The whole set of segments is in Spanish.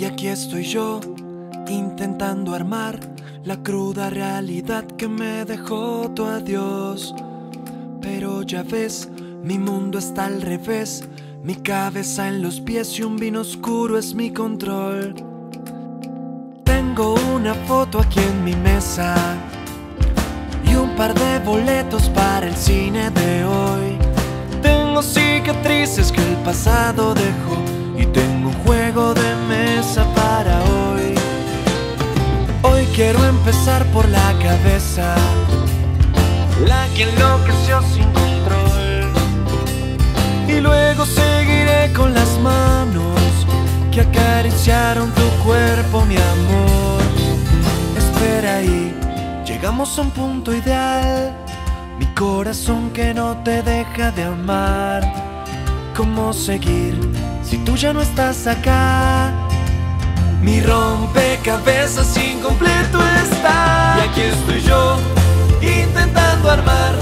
Y aquí estoy yo, intentando armar la cruda realidad que me dejó tu adiós. Pero ya ves, mi mundo está al revés, mi cabeza en los pies y un vino oscuro es mi control. Tengo una foto aquí en mi mesa y un par de boletos para el cine quiero empezar por la cabeza, la que enloqueció sin control. Y luego seguiré con las manos que acariciaron tu cuerpo, mi amor. Espera ahí, llegamos a un punto ideal. Mi corazón que no te deja de amar. ¿Cómo seguir si tú ya no estás acá? Mi rompecabezas incompleto está. Y aquí estoy yo, intentando armar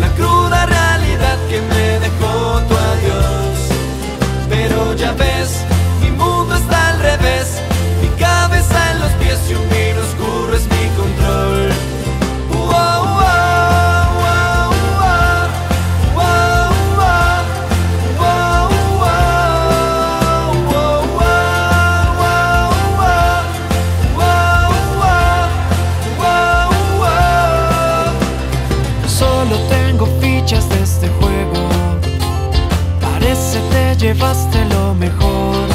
la cruda realidad que me dejó tu adiós. Pero ya ves, mi mundo está al revés. Mi cabeza en los pies y un tengo fichas de este juego. Parece te llevaste lo mejor.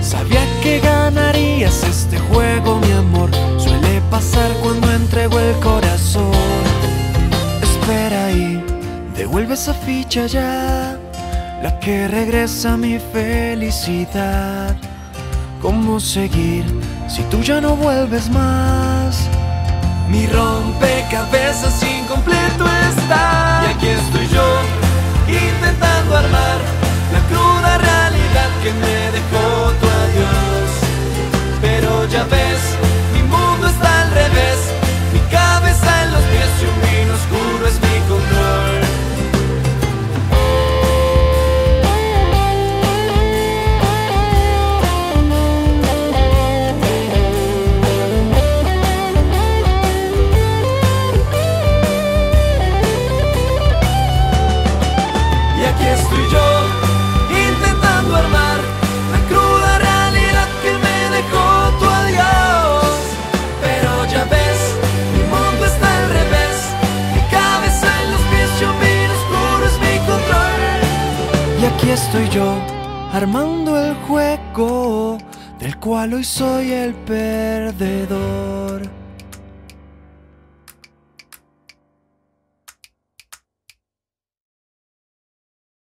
Sabía que ganarías este juego, mi amor. Suele pasar cuando entrego el corazón. Espera ahí, devuelve esa ficha ya. La que regresa mi felicidad. ¿Cómo seguir si tú ya no vuelves más? Mi rompecabezas incompleto está. Estoy yo, intentando armar la cruda realidad que me dejó tu adiós. Pero ya ves, mi mundo está al revés. Mi cabeza en los pies y un vino oscuro es mi control. Y aquí estoy yo, armando el juego del cual hoy soy el perdedor.